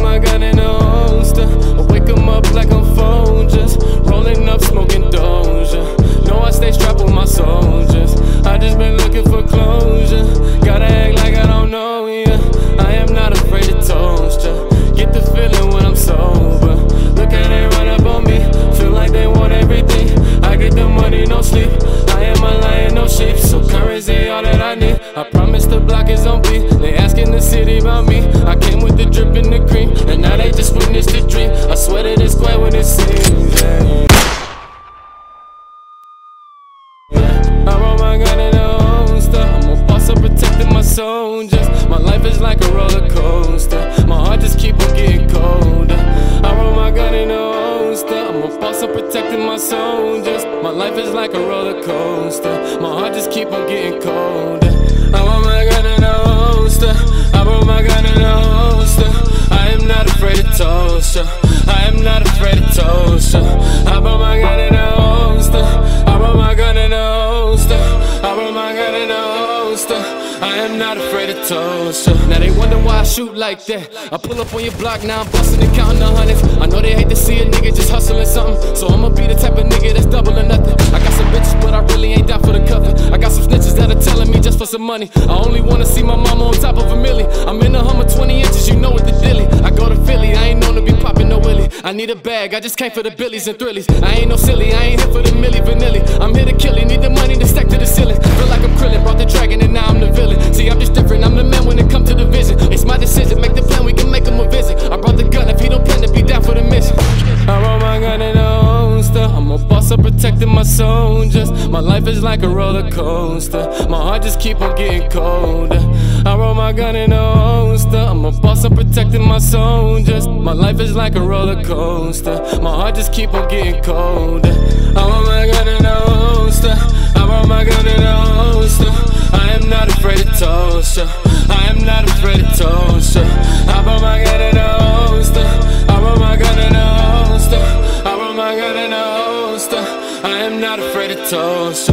my gun in a holster. I wake 'em up like I'm phone just rolling up, smoking doja. Know I stay strapped with my soldiers. I just been looking for closure. Gotta act like I don't know ya. I am not afraid to toast ya. Get the feeling when I'm sober. Look how they run up on me. Feel like they want everything. I get the money, no sleep. I am a lion, no sheep. So currency, all that I need. I promise the block is on beat. They asking the city about me. I in a holster. I'm a boss, I'm protecting my soldiers. My life is like a roller coaster. My heart just keep on getting colder. I roll my gun in a holster. I'm a boss, I'm protecting my soldiers. My life is like a roller coaster. My heart just keep on getting colder. I roll my gun in a holster. I roll my gun in a holster. I am not afraid to toast I am not afraid toast ya. Now they wonder why I shoot like that. I pull up on your block now, I'm busting and counting the hundreds. I know they hate to see a nigga just hustling something, so I'ma be the type of nigga that's double or nothing. I got some bitches, but I really ain't down for the cuffing. I got some snitches that are telling me just for some money. I only wanna see my mama on top of a milli. I'm in a Hummer 20 inches, you know what the dilly. I go to Philly, I ain't known to be popping no willy. I need a bag, I just came for the billies and thrillies. I ain't no silly, I ain't here for the milli vanilli. I'm here to kill it, need the money to stack to the ceiling. Feel like I'm Krillin, brought the dragon and I'm a boss, I'm protecting my soldiers. My life is like a roller coaster. My heart just keep on getting colder. I roll my gun in a holster. I'm a boss, I'm protecting my soldiers. My life is like a roller coaster. My heart just keep on getting colder. I roll my gun in a holster. I roll my gun in a holster. I am not afraid to toast ya. I am not afraid to toast ya. I roll my gun in a holster. I roll my gun in a holster. I roll my gun in a holster. Not afraid to toast